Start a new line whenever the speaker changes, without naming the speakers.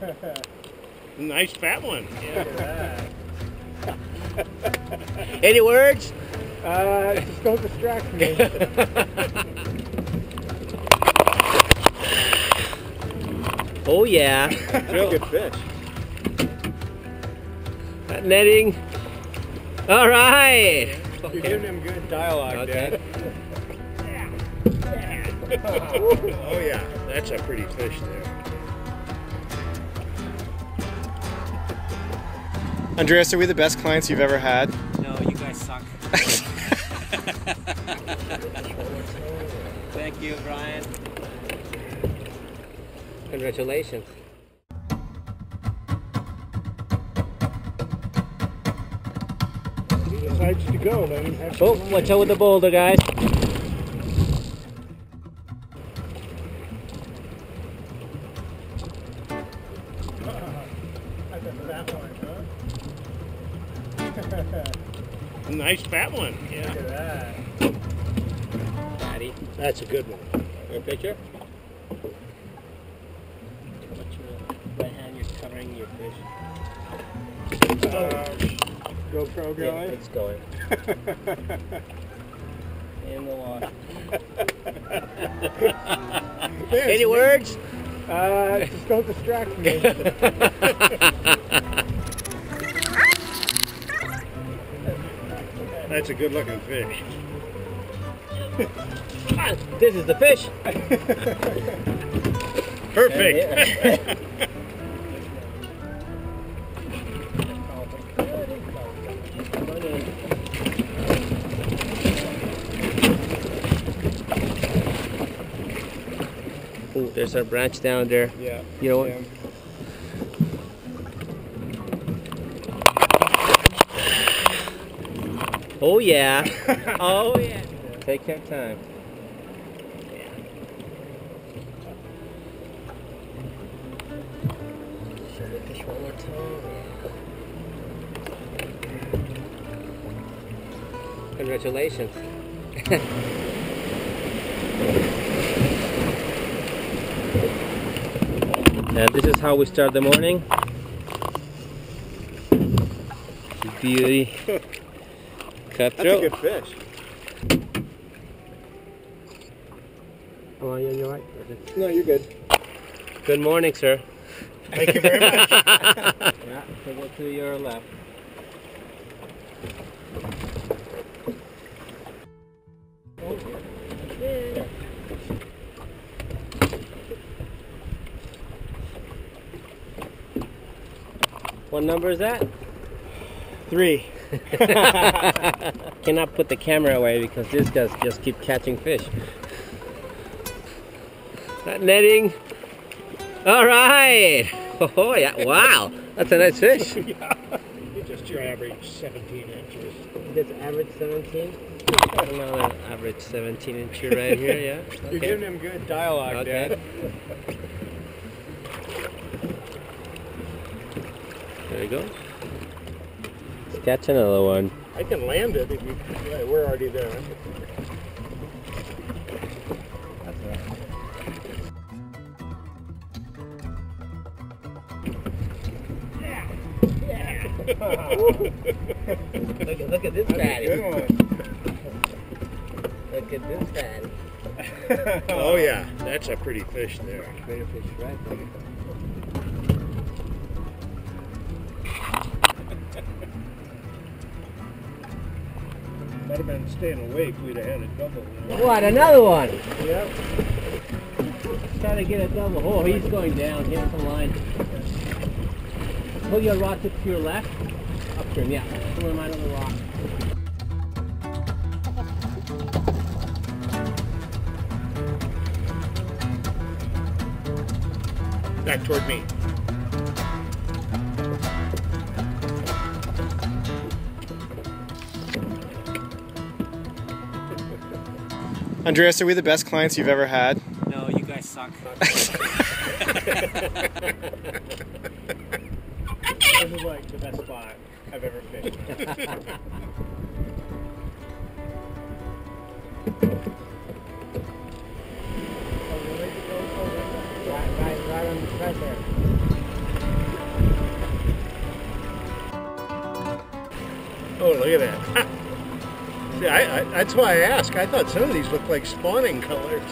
Nice fat one.
Any words?
Uh, just don't distract me.
Oh yeah.
That's a good fish.
That Netting. All right.
You're giving him good dialogue,
Okay.
Dad.
Oh yeah, that's a pretty fish there.
Andres, are we the best clients you've ever had?
No, you guys suck. Thank you, Brian.
Congratulations.
He decides to go, man.
Oh,
some
watch out with the boulder, guys.
Nice fat one.
Look
Yeah.
at that.
Daddy.
That's a good one.
Your picture? Watch your right hand, you're covering your fish.
Uh, GoPro
Yeah,
going.
it's going. In the water. Any words?
Uh, just don't distract me.
That's a good looking fish.
Ah, this is the fish.
Perfect.
Ooh, there's a branch down there.
yeah.
You know what?
Yeah.
Oh yeah. oh yeah. Take your time. Show the one more time. Congratulations. and this is how we start the morning. Beauty.
That's a good fish.
Oh, are you alright?
No, you're good.
Good morning, sir.
Thank you very much.
Yeah, so go to your left. What number is that?
Three.
Cannot put the camera away because this guys just keep catching fish. That netting. All right. Oh yeah! Wow, that's a nice fish.
Just your average 17 inches.
That's average 17. Another average 17 inch right here. Yeah.
You're giving him good dialogue,
Okay.
Dad.
There you go. Let's catch another one.
I can land it if you. Yeah, we're already there.
Look, at- look at this fatty. Look at this fatty.
Oh yeah, that's a pretty fish there.
Greater fish right there.
Might have been staying awake. We'd have had a double. you know.
What? Another one.
Yep.
Trying to get a double. Oh, he's going down. Here's the line. Pull your rod to your left. Upstream, yeah. Pull him out of the rock.
Back toward me.
Andres, are we the best clients you've ever had?
No, you guys suck.
this is like the best spot I've ever fished.
Oh, look at that. I, I, that's why I ask. I thought some of these looked like spawning colors.